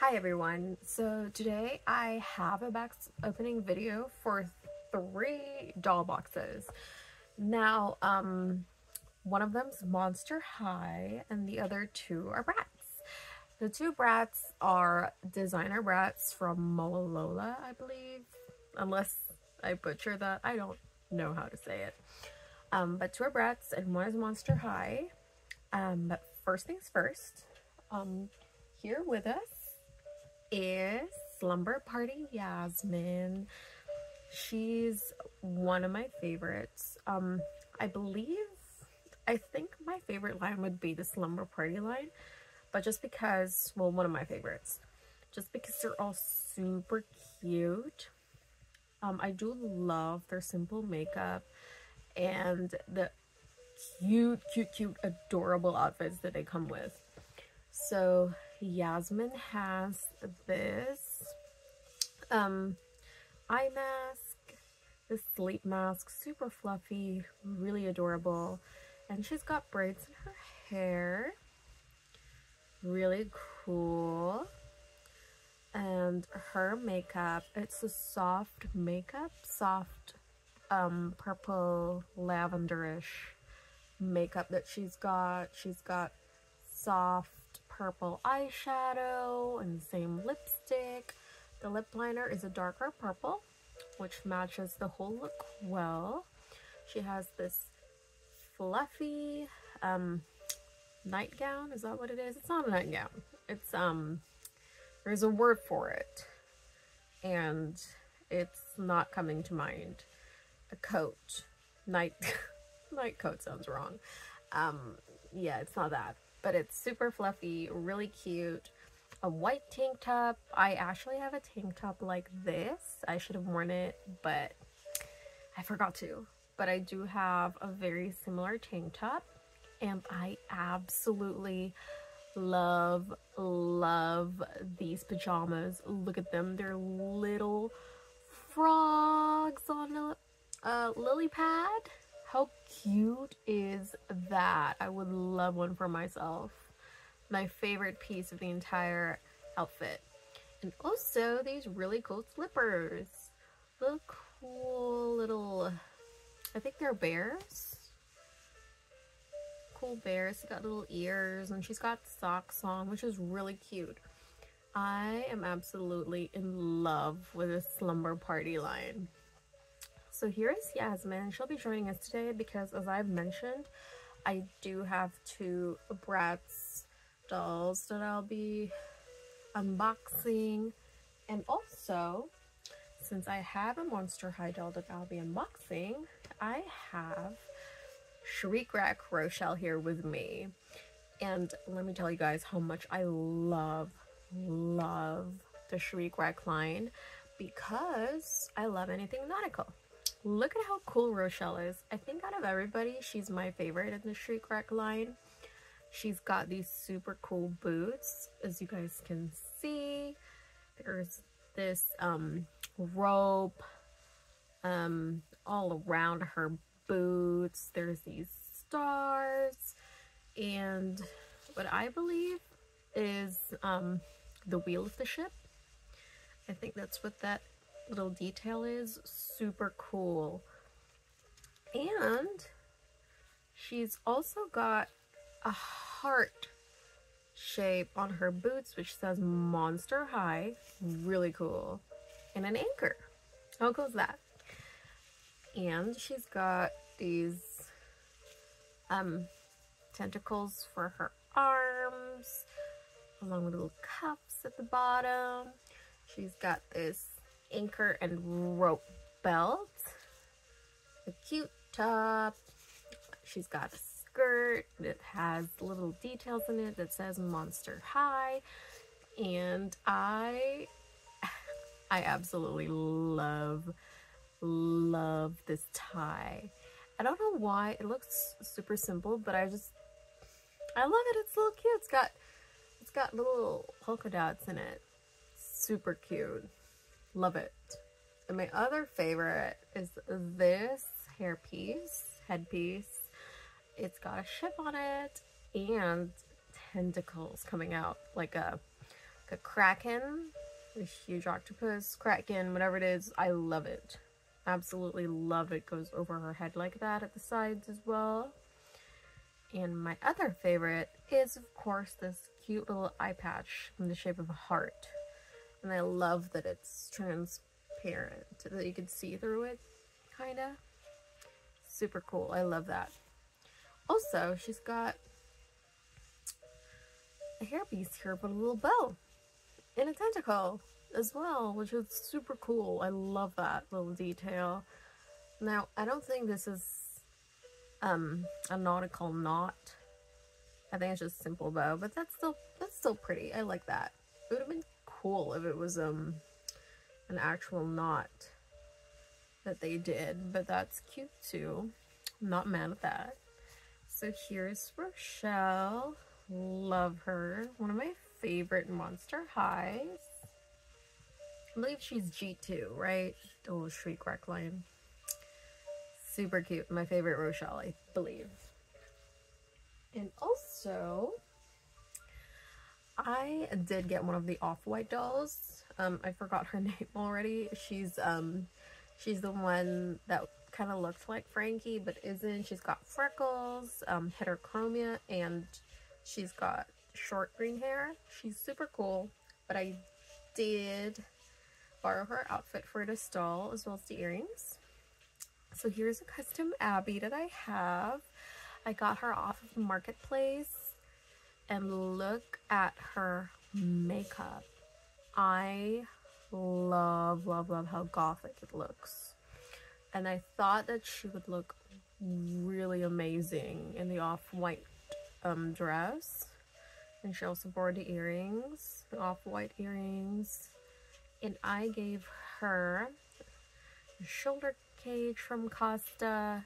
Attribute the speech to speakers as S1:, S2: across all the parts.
S1: Hi everyone, so today I have a box opening video for three doll boxes. Now, um, one of them's Monster High and the other two are Bratz. The two Bratz are designer Bratz from Mowalola, I believe, unless I butcher that, I don't know how to say it. Um, but two are Bratz and one is Monster High. Um, but first things first, um, here with us is Slumber Party Yasmin. She's one of my favorites. Um, I believe, I think my favorite line would be the Slumber Party line, but just because, well, one of my favorites, just because they're all super cute. Um, I do love their simple makeup and the cute, cute, cute, adorable outfits that they come with. So Yasmin has this um, eye mask, this sleep mask, super fluffy, really adorable. And she's got braids in her hair. Really cool. And her makeup, it's a soft makeup, soft um, purple lavenderish makeup that she's got. She's got soft purple eyeshadow and same lipstick. The lip liner is a darker purple, which matches the whole look well. She has this fluffy um, nightgown. Is that what it is? It's not a nightgown. It's, um, there's a word for it. And it's not coming to mind. A coat. Night, night coat sounds wrong. Um, yeah, it's not that but it's super fluffy, really cute. A white tank top. I actually have a tank top like this. I should have worn it, but I forgot to. But I do have a very similar tank top and I absolutely love, love these pajamas. Look at them. They're little frogs on a, a lily pad. How cute is that? I would love one for myself. My favorite piece of the entire outfit. And also these really cool slippers. Little cool little, I think they're bears. Cool bears. She got little ears and she's got socks on, which is really cute. I am absolutely in love with this slumber party line. So here is Yasmin. She'll be joining us today because as I've mentioned, I do have two Bratz dolls that I'll be unboxing. And also, since I have a Monster High doll that I'll be unboxing, I have Shriekwrecked Rochelle here with me. And let me tell you guys how much I love, love the Shriekwrecked line because I love anything nautical. Look at how cool Rochelle is. I think out of everybody, she's my favorite in the Shriekwrecked line. She's got these super cool boots, as you guys can see. There's this um, rope um, all around her boots. There's these stars. And what I believe is um, the wheel of the ship. I think that's what that little detail is super cool. And she's also got a heart shape on her boots which says Monster High. Really cool. And an anchor. How cool is that? And she's got these um, tentacles for her arms along with little cuffs at the bottom. She's got this anchor and rope belt. A cute top. She's got a skirt that has little details in it that says Monster High. And I, I absolutely love, love this tie. I don't know why. It looks super simple, but I just, I love it. It's little cute. It's got, it's got little polka dots in it. Super cute. Love it. And my other favorite is this hairpiece, headpiece. It's got a ship on it and tentacles coming out like a a kraken, a huge octopus, kraken, whatever it is. I love it. Absolutely love it. Goes over her head like that at the sides as well. And my other favorite is, of course, this cute little eye patch in the shape of a heart. And I love that it's transparent, that you can see through it, kinda. Super cool. I love that. Also, she's got a hairpiece here, but a little bow and a tentacle as well, which is super cool. I love that little detail. Now, I don't think this is um, a nautical knot. I think it's just simple bow, but that's still that's still pretty. I like that. It would have been cool if it was um an actual knot that they did, but that's cute too. I'm not mad at that. So here's Rochelle. Love her. One of my favorite Monster Highs. I believe she's G2, right? Oh, Shriek line. Super cute. My favorite Rochelle, I believe. And also, I did get one of the Off-White dolls. Um, I forgot her name already. She's, um, she's the one that kind of looks like Frankie, but isn't. She's got freckles, um, heterochromia, and she's got short green hair. She's super cool, but I did borrow her outfit for this doll as well as the earrings. So here's a custom Abby that I have. I got her off of marketplace and look at her makeup. I love, love, love how gothic it looks. And I thought that she would look really amazing in the off-white um, dress. And she also wore the earrings, the off-white earrings. And I gave her the shoulder cage from Costa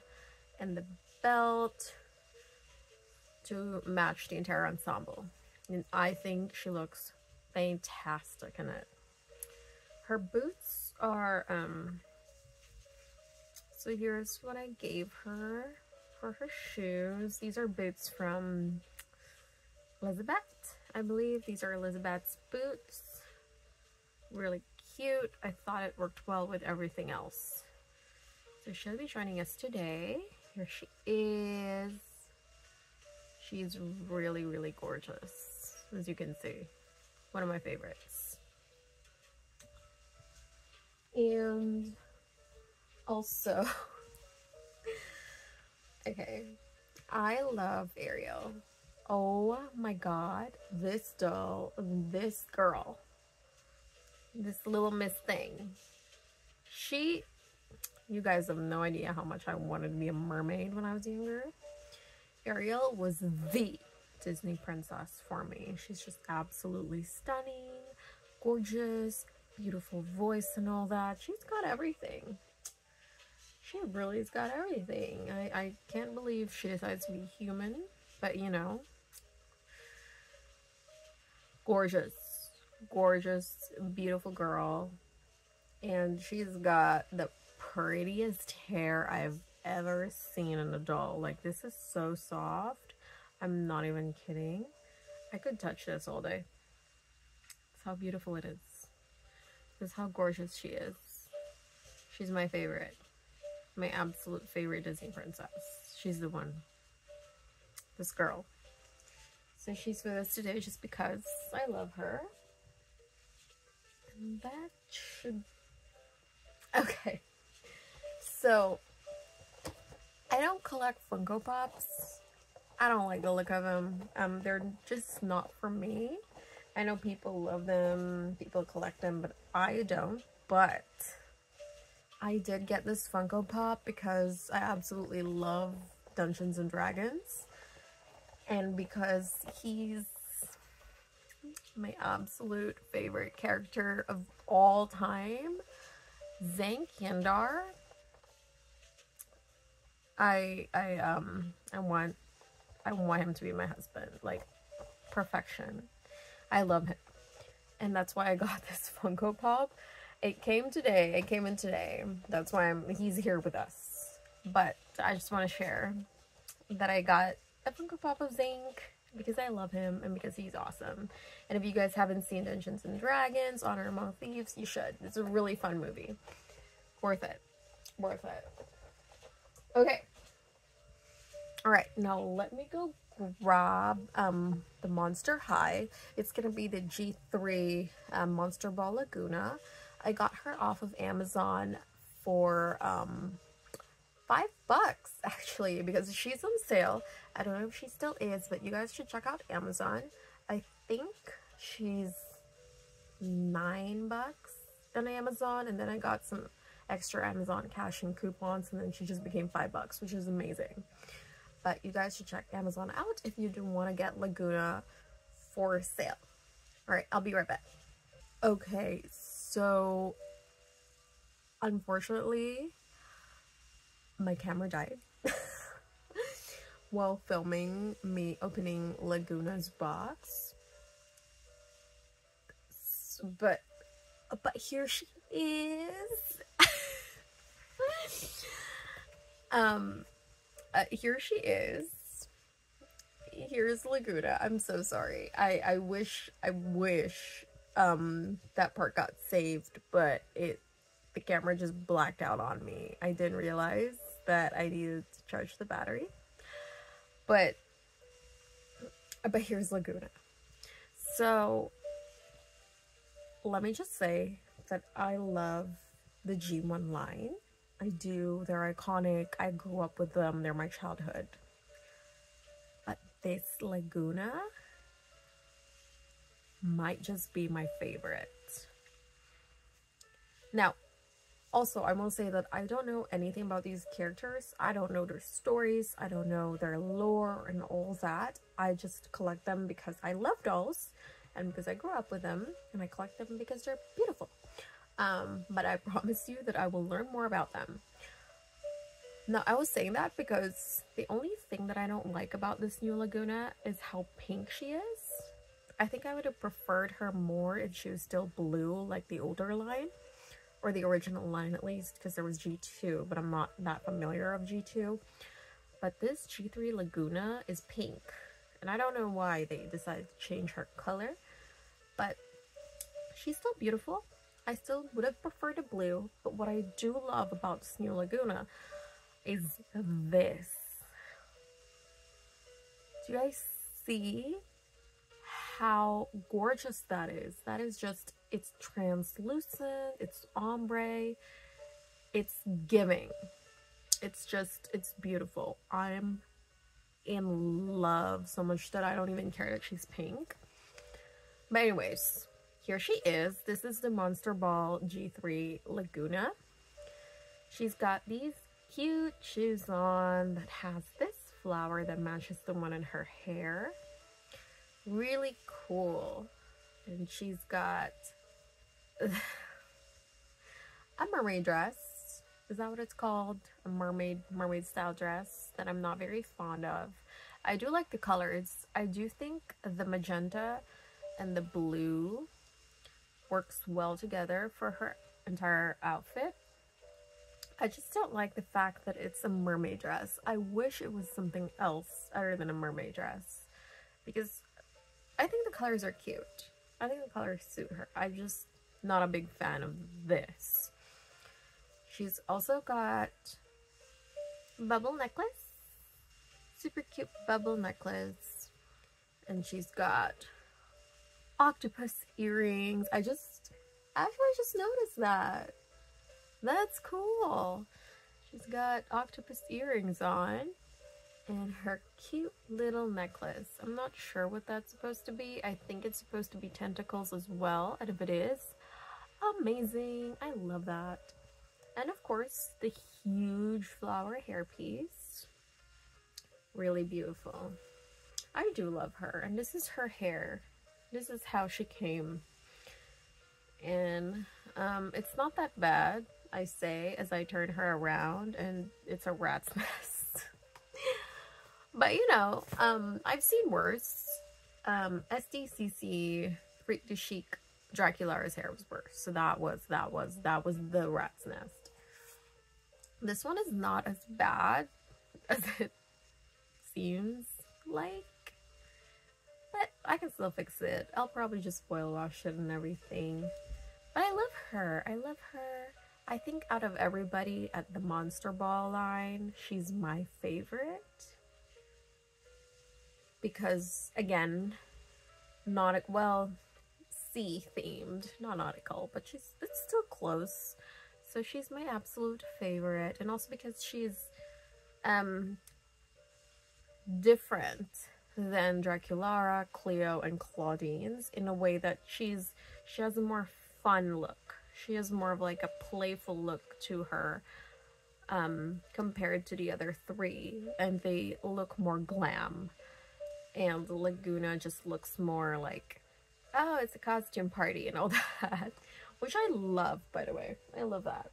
S1: and the belt to match the entire ensemble. And I think she looks fantastic in it. Her boots are, um, so here's what I gave her for her shoes. These are boots from Elizabeth, I believe. These are Elizabeth's boots. Really cute. I thought it worked well with everything else. So she'll be joining us today. Here she is. She's really, really gorgeous, as you can see. One of my favorites. And also, okay, I love Ariel. Oh my god, this doll, this girl, this little miss thing. She, you guys have no idea how much I wanted to be a mermaid when I was younger. Ariel was the Disney princess for me. She's just absolutely stunning, gorgeous, beautiful voice and all that. She's got everything. She really's got everything. I, I can't believe she decides to be human, but you know, gorgeous, gorgeous, beautiful girl. And she's got the prettiest hair I've ever seen in a doll. Like, this is so soft. I'm not even kidding. I could touch this all day. That's how beautiful it is. This is how gorgeous she is. She's my favorite. My absolute favorite Disney princess. She's the one. This girl. So she's with us today just because I love her. And that should... Okay. So, I don't collect Funko Pops. I don't like the look of them. Um, they're just not for me. I know people love them, people collect them, but I don't. But I did get this Funko Pop because I absolutely love Dungeons and Dragons and because he's my absolute favorite character of all time, Xenk Yendar. I I um I want I want him to be my husband, like perfection. I love him. And that's why I got this Funko Pop. It came today. It came in today. That's why I'm he's here with us. But I just want to share that I got a Funko Pop of Xenk because I love him and because he's awesome. And if you guys haven't seen Dungeons and Dragons, Honor Among Thieves, you should. It's a really fun movie. Worth it. Worth it. Okay. Alright, now let me go grab um, the Monster High. It's going to be the G3 um, Monster Ball Lagoona. I got her off of Amazon for um, five bucks actually because she's on sale. I don't know if she still is, but you guys should check out Amazon. I think she's nine bucks on Amazon and then I got some extra Amazon cash and coupons and then she just became five bucks, which is amazing. But you guys should check Amazon out if you do want to get Lagoona for sale. Alright, I'll be right back. Okay, so unfortunately my camera died while filming me opening Lagoona's box. But but here she is. um uh, here she is. Here's Lagoona. I'm so sorry. I I wish I wish um that part got saved, but it the camera just blacked out on me. I didn't realize that I needed to charge the battery. But but here's Lagoona. So let me just say that I love the G1 line. I do. They're iconic. I grew up with them. They're my childhood. But this Lagoona might just be my favorite. Now, also, I will say that I don't know anything about these characters. I don't know their stories. I don't know their lore and all that. I just collect them because I love dolls and because I grew up with them and I collect them because they're beautiful. Um, but I promise you that I will learn more about them. Now, I was saying that because the only thing that I don't like about this new Lagoona is how pink she is. I think I would have preferred her more if she was still blue like the older line or the original line at least, because there was G2, but I'm not that familiar of G2. But this G3 Lagoona is pink, and I don't know why they decided to change her color, but she's still beautiful. I still would have preferred a blue, but what I do love about new Lagoona is this. Do you guys see how gorgeous that is? That is just it's translucent, it's ombre, it's giving. It's just, it's beautiful. I'm in love so much that I don't even care that she's pink. But anyways, here she is. This is the Monster Ball G3 Lagoona. She's got these cute shoes on that has this flower that matches the one in her hair. Really cool. And she's got a mermaid dress. Is that what it's called? A mermaid mermaid style dress that I'm not very fond of. I do like the colors. I do think the magenta and the blue works well together for her entire outfit. I just don't like the fact that it's a mermaid dress. I wish it was something else other than a mermaid dress. Because I think the colors are cute. I think the colors suit her. I'm just not a big fan of this. She's also got bubble necklace. Super cute bubble necklace. And she's got octopus earrings. I just, actually just noticed that. That's cool. She's got octopus earrings on and her cute little necklace. I'm not sure what that's supposed to be. I think it's supposed to be tentacles as well, and if it is, amazing. I love that. And of course, the huge flower hairpiece. Really beautiful. I do love her. And this is her hair. This is how she came. And um, it's not that bad, I say, as I turn her around. And it's a rat's nest. but, you know, um, I've seen worse. Um, SDCC, Freak du Chic Dracula's hair was worse. So that was, that was, that was the rat's nest. This one is not as bad as it seems like. Can still fix it. I'll probably just boil wash it and everything. But I love her. I love her. I think out of everybody at the Monster Ball line, she's my favorite. Because, again, nautic well, sea themed, not nautical, but she's it's still close. So she's my absolute favorite, and also because she's um different than Draculara, Cleo, and Clawdeen's in a way that she's she has a more fun look. She has more of like a playful look to her um, compared to the other three, and they look more glam. And Lagoona just looks more like, oh, it's a costume party and all that, which I love, by the way. I love that.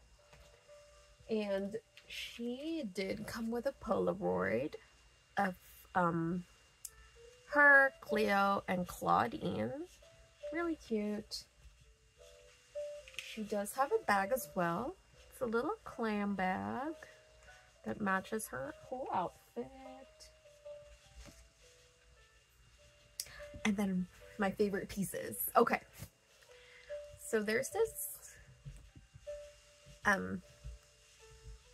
S1: And she did come with a Polaroid of um, her, Cleo, and Clawdeen. Really cute. She does have a bag as well. It's a little clam bag that matches her whole outfit. And then my favorite pieces. Okay. So there's this um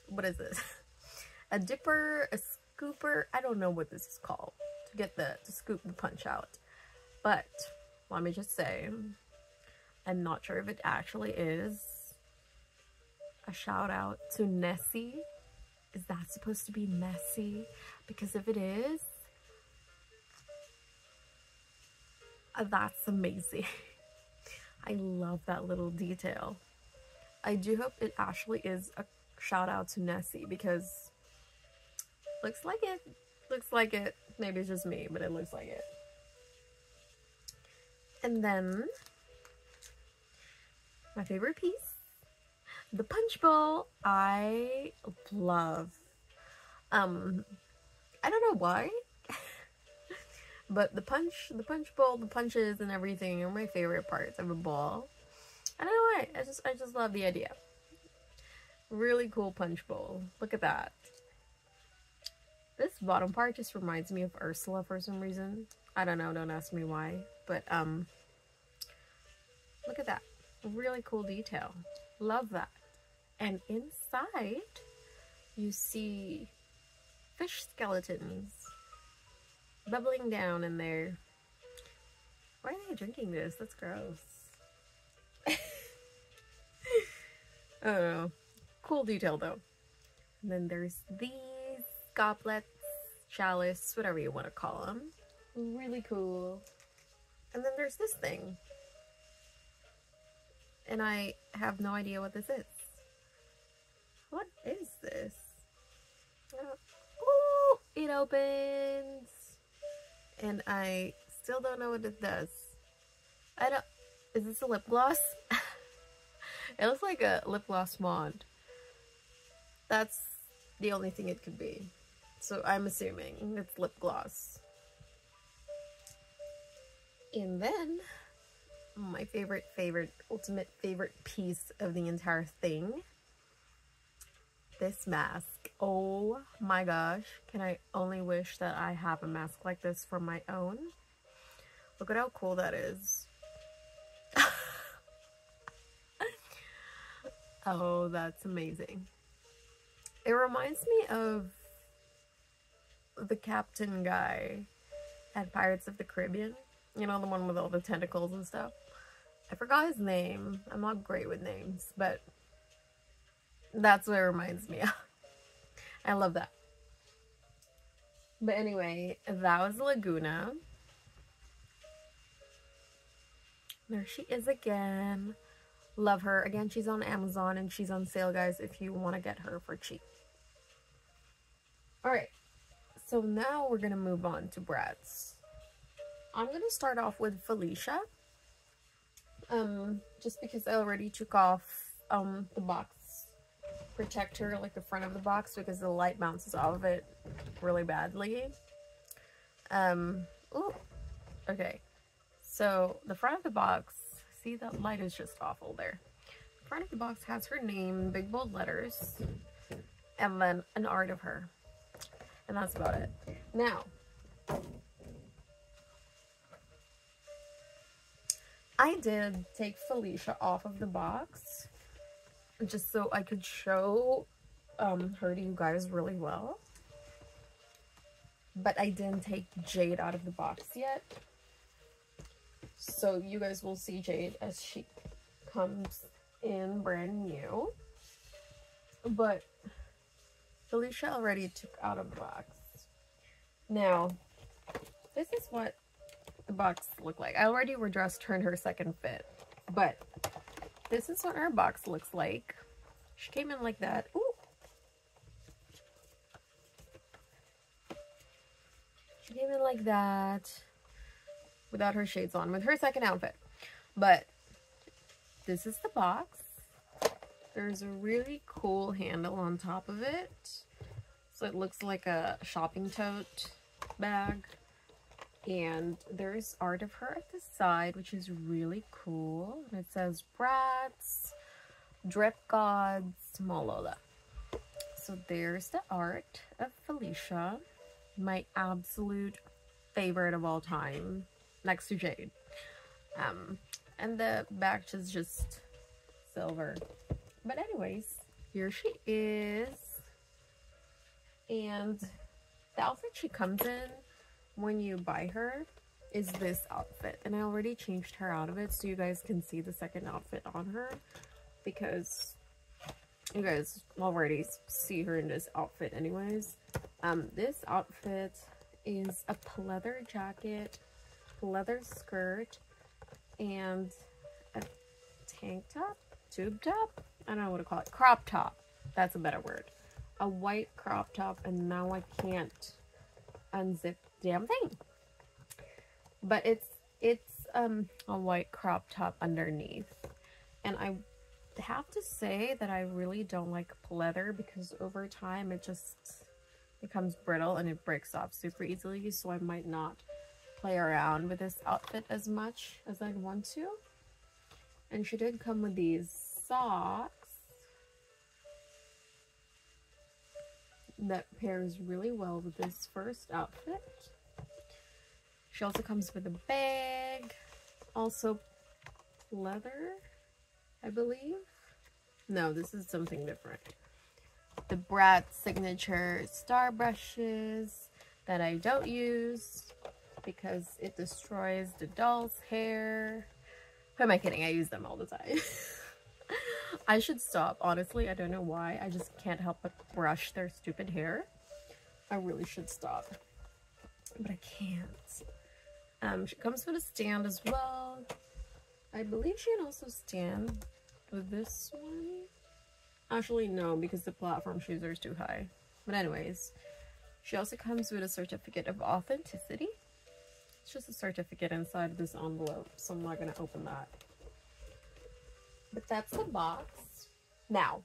S1: what is this? A dipper, a scooper, I don't know what this is called get the to scoop the punch out. But let me just say I'm not sure if it actually is a shout out to Nessie. Is that supposed to be Nessie? Because if it is, uh, that's amazing. I love that little detail. I do hope it actually is a shout out to Nessie because looks like it. Looks like it. Maybe it's just me, but it looks like it. And then my favorite piece, the punch bowl. I love. Um, I don't know why, but the punch, the punch bowl, the punches and everything are my favorite parts of a bowl. I don't know why. I just, I just love the idea. Really cool punch bowl. Look at that. This bottom part just reminds me of Ursula for some reason. I don't know, don't ask me why. But, um, look at that. Really cool detail. Love that. And inside, you see fish skeletons bubbling down in there. Why are they drinking this? That's gross. I don't know. Cool detail though. And then there's these goblets, chalice, whatever you want to call them. Really cool. And then there's this thing. And I have no idea what this is. What is this? Oh, it opens. And I still don't know what it does. I don't... Is this a lip gloss? it looks like a lip gloss wand. That's the only thing it could be. So I'm assuming it's lip gloss. And then, my favorite, favorite, ultimate favorite piece of the entire thing. This mask. Oh my gosh. Can I only wish that I have a mask like this for my own? Look at how cool that is. oh, that's amazing. It reminds me of the captain guy at Pirates of the Caribbean. You know, the one with all the tentacles and stuff. I forgot his name. I'm not great with names, but that's what it reminds me of. I love that. But anyway, that was Lagoona. There she is again. Love her. Again, she's on Amazon and she's on sale, guys, if you want to get her for cheap. Alright, so now we're going to move on to Bratz. I'm going to start off with Felicia. Um, just because I already took off um, the box protector, like the front of the box, because the light bounces off of it really badly. Um, ooh, okay. So the front of the box, see that light is just awful there. The front of the box has her name, big bold letters, and then an art of her. And that's about it. Now, I did take Felicia off of the box just so I could show um, her to you guys really well. But I didn't take Jade out of the box yet. So you guys will see Jade as she comes in brand new. But Felicia already took out a box. Now, this is what the box looked like. I already redressed her in her second fit. But this is what her box looks like. She came in like that. Ooh. She came in like that without her shades on with her second outfit. But this is the box. There's a really cool handle on top of it. So it looks like a shopping tote bag. And there's art of her at the side, which is really cool. And it says Bratz, Drip Gods, Molola. So there's the art of Felicia, my absolute favorite of all time, next to Jade. Um, and the back is just silver. But anyways, here she is. And the outfit she comes in when you buy her is this outfit. And I already changed her out of it so you guys can see the second outfit on her. Because you guys already see her in this outfit anyways. Um, this outfit is a pleather jacket, leather skirt, and a tank top, tube top. I don't know what to call it. Crop top. That's a better word. A white crop top, and now I can't unzip the damn thing. But it's it's um a white crop top underneath. And I have to say that I really don't like pleather because over time it just becomes brittle and it breaks off super easily. So I might not play around with this outfit as much as I'd want to. And she did come with these socks that pairs really well with this first outfit. She also comes with a bag, also leather, I believe. No, this is something different. The Bratz signature star brushes that I don't use because it destroys the doll's hair. Who am I kidding? I use them all the time. I should stop, honestly. I don't know why. I just can't help but brush their stupid hair. I really should stop. But I can't. Um, she comes with a stand as well. I believe she can also stand with this one. Actually, no, because the platform shoes are too high. But anyways, she also comes with a certificate of authenticity. It's just a certificate inside of this envelope, so I'm not going to open that. But that's the box. Now,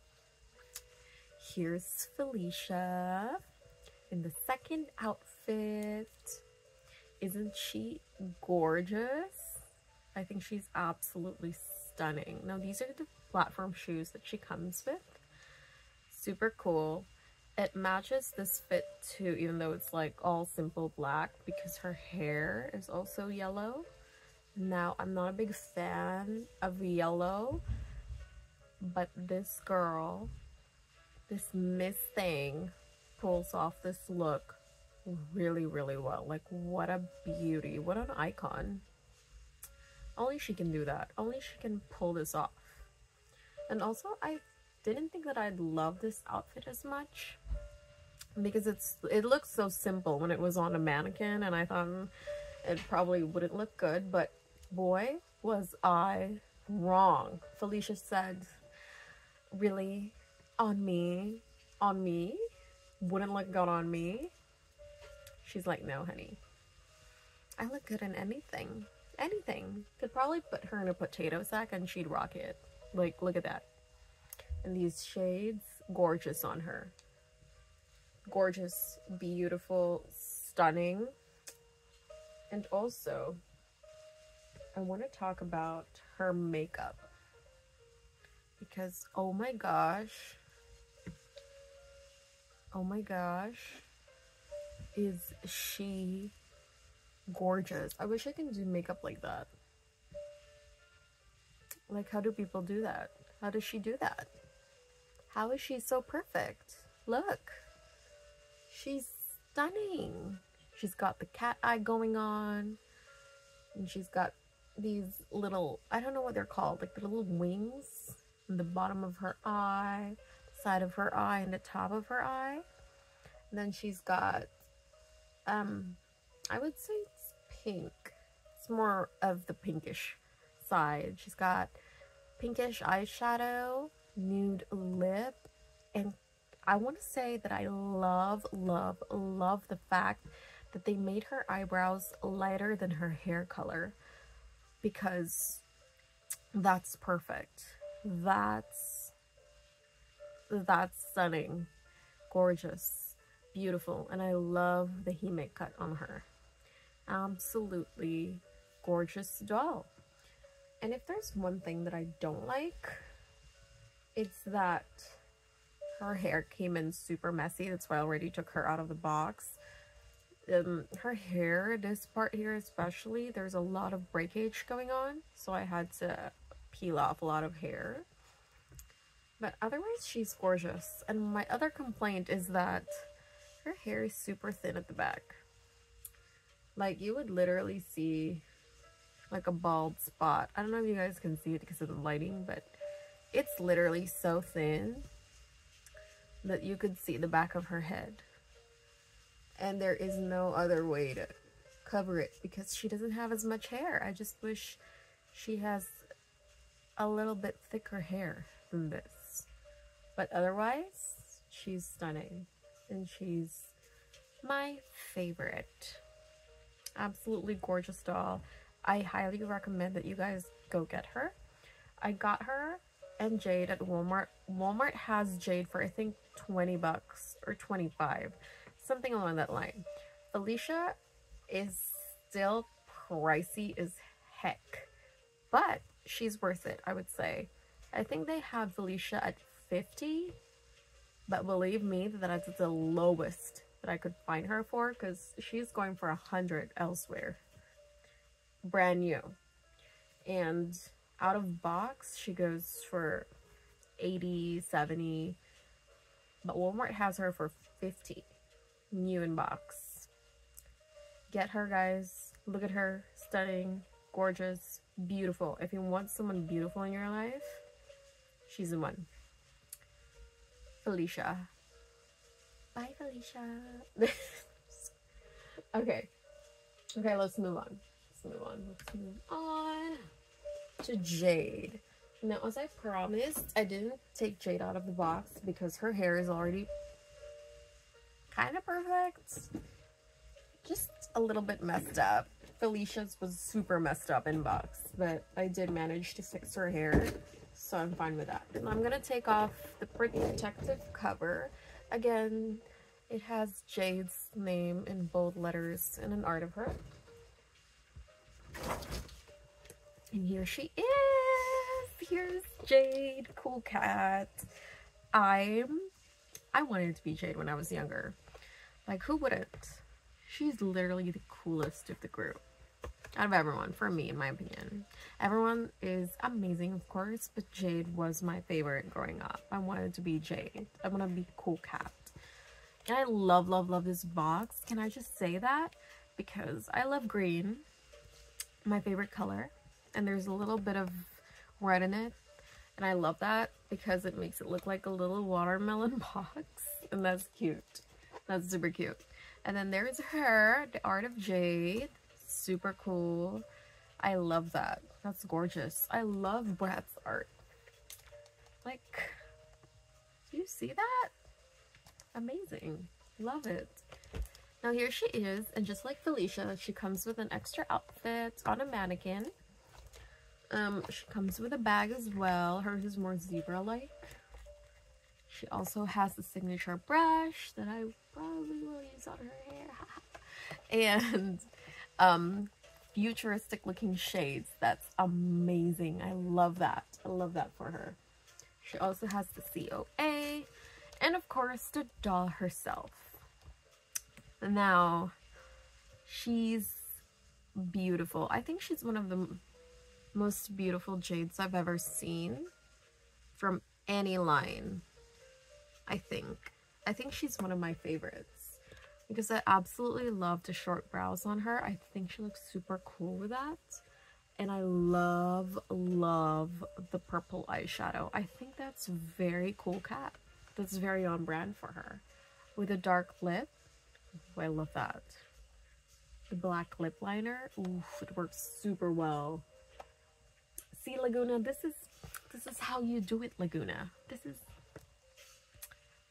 S1: here's Felicia in the second outfit. Isn't she gorgeous? I think she's absolutely stunning. Now, these are the platform shoes that she comes with. Super cool. It matches this fit too, even though it's like all simple black because her hair is also yellow. Now, I'm not a big fan of yellow, but this girl, this Miss Thing, pulls off this look really, really well. Like, what a beauty. What an icon. Only she can do that. Only she can pull this off. And also, I didn't think that I'd love this outfit as much because it's it looks so simple when it was on a mannequin and I thought mm, it probably wouldn't look good but boy was I wrong Felicia said really on me on me wouldn't look good on me She's like, no, honey. I look good in anything. Anything. Could probably put her in a potato sack and she'd rock it. Like, look at that. And these shades, gorgeous on her. Gorgeous, beautiful, stunning. And also, I want to talk about her makeup. Because, oh my gosh. Oh my gosh is she gorgeous. I wish I can do makeup like that. Like, how do people do that? How does she do that? How is she so perfect? Look. She's stunning. She's got the cat eye going on. And she's got these little, I don't know what they're called, like the little wings in the bottom of her eye, side of her eye, and the top of her eye. And then she's got, um, I would say it's pink. It's more of the pinkish side. She's got pinkish eyeshadow, nude lip, and I want to say that I love, love, love the fact that they made her eyebrows lighter than her hair color because that's perfect. That's that's stunning, gorgeous, beautiful, and I love the hime cut on her. Absolutely gorgeous doll. And if there's one thing that I don't like, it's that her hair came in super messy. That's why I already took her out of the box. Um, her hair, this part here especially, there's a lot of breakage going on. So I had to peel off a lot of hair. But otherwise, she's gorgeous. And my other complaint is that her hair is super thin at the back. Like, you would literally see like a bald spot. I don't know if you guys can see it because of the lighting, but it's literally so thin that you could see the back of her head. And there is no other way to cover it because she doesn't have as much hair. I just wish she has a little bit thicker hair than this. But otherwise, she's stunning. And she's my favorite. Absolutely gorgeous doll. I highly recommend that you guys go get her. I got her and Jade at Walmart. Walmart has Jade for I think 20 bucks or 25, something along that line. Felicia is still pricey as heck, but she's worth it, I would say. I think they have Felicia at 50, but believe me, that's the lowest that I could find her for because she's going for a hundred elsewhere brand new. And out of box, she goes for 80, 70. But Walmart has her for 50 new in box. Get her, guys. Look at her. Stunning, gorgeous, beautiful. If you want someone beautiful in your life, she's the one. Felicia. Bye, Felicia. okay. Okay, let's move on let's move on. Let's move on to Jade. Now, as I promised, I didn't take Jade out of the box because her hair is already kind of perfect. Just a little bit messed up. Felicia's was super messed up in box, but I did manage to fix her hair, so I'm fine with that. And I'm going to take off the protective cover. Again, it has Jade's name in bold letters and an art of her. And here she is. Here's Jade, cool cat. I'm I wanted to be Jade when I was younger. Like who wouldn't? She's literally the coolest of the group. Out of everyone, for me, in my opinion. Everyone is amazing, of course, but Jade was my favorite growing up. I wanted to be Jade. I want to be cool cat. And I love, love, love this box. Can I just say that? Because I love green my favorite color and there's a little bit of red in it and I love that because it makes it look like a little watermelon box. And that's cute. That's super cute. And then there's her the art of jade. Super cool. I love that. That's gorgeous. I love Brat's art. Like do you see that? Amazing. Love it. Now here she is, and just like Felicia, she comes with an extra outfit on a mannequin. Um, she comes with a bag as well. Hers is more zebra-like. She also has the signature brush that I probably will use on her hair. and um, futuristic looking shades. That's amazing. I love that. I love that for her. She also has the COA. And of course, the doll herself. Now, she's beautiful. I think she's one of the most beautiful jades I've ever seen from any line. I think. I think she's one of my favorites because I absolutely love the short brows on her. I think she looks super cool with that. And I love, love the purple eyeshadow. I think that's very cool cat. That's very on brand for her. With a dark lip. Ooh, I love that. The black lip liner. Oof, it works super well. See, Lagoona, this is this is how you do it, Lagoona. This is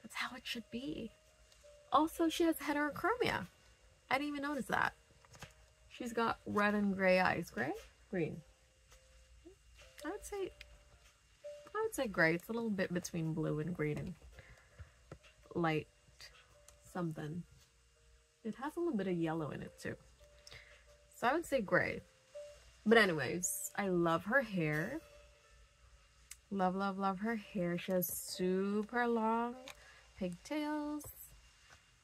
S1: that's how it should be. Also, she has heterochromia. I didn't even notice that. She's got red and gray eyes. Gray? Green. I would say I would say gray. It's a little bit between blue and green and light something. It has a little bit of yellow in it too. So I would say gray. But anyways, I love her hair. Love, love, love her hair. She has super long pigtails.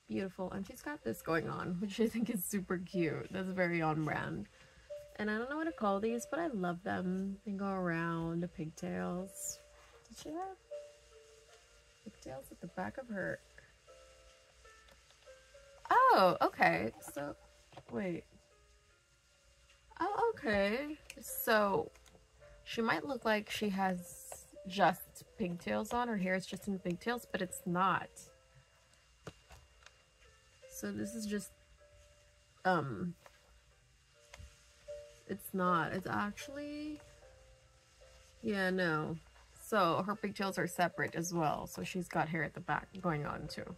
S1: Beautiful. And she's got this going on, which I think is super cute. That's very on brand. And I don't know what to call these, but I love them. They go around the pigtails. Did she have pigtails at the back of her? Oh, okay. So, wait. Oh, okay. So, she might look like she has just pigtails on. Her hair is just in pigtails, but it's not. So this is just, um, it's not. It's actually, yeah, no. So her pigtails are separate as well. So she's got hair at the back going on too.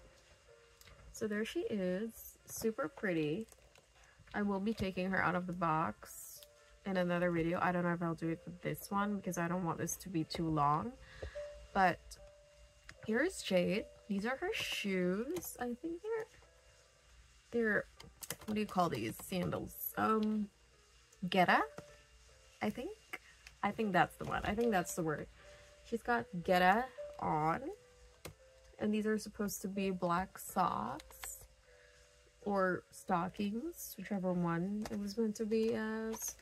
S1: So there she is. Super pretty. I will be taking her out of the box in another video. I don't know if I'll do it with this one because I don't want this to be too long. But here's Jade. These are her shoes. I think they're, they're, what do you call these? Sandals. Um, Geta, I think. I think that's the one. I think that's the word. She's got Geta on. And these are supposed to be black socks or stockings, whichever one it was meant to be as.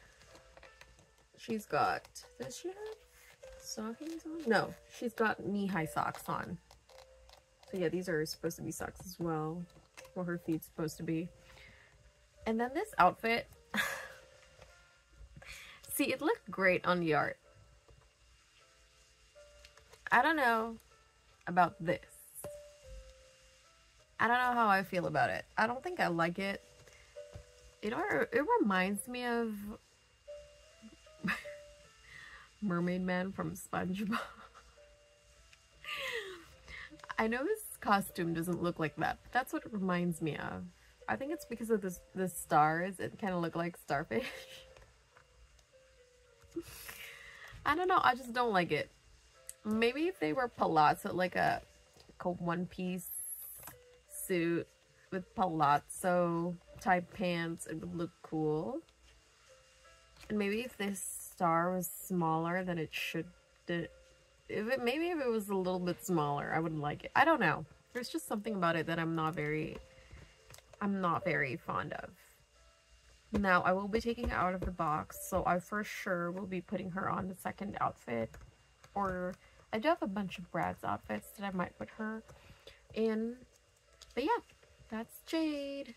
S1: She's got, does she have stockings on? No, she's got knee-high socks on. So yeah, these are supposed to be socks as well, where her feet's supposed to be. And then this outfit, see, it looked great on the art. I don't know about this. I don't know how I feel about it. I don't think I like it. It are it reminds me of Mermaid Man from SpongeBob. I know his costume doesn't look like that, but that's what it reminds me of. I think it's because of this the stars. It kind of look like starfish. I don't know. I just don't like it. Maybe if they were palazzo, like a, like a one piece suit with palazzo type pants, it would look cool. And maybe if this star was smaller than it should, if it, maybe if it was a little bit smaller, I wouldn't like it. I don't know. There's just something about it that I'm not very, I'm not very fond of. Now, I will be taking her out of the box, so I for sure will be putting her on the second outfit. Or, I do have a bunch of Bratz outfits that I might put her in. But yeah, that's Jade.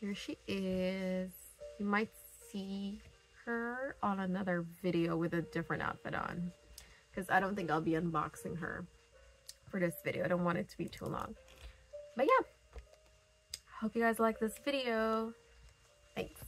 S1: Here she is. You might see her on another video with a different outfit on. Because I don't think I'll be unboxing her for this video. I don't want it to be too long. But yeah. Hope you guys like this video. Thanks.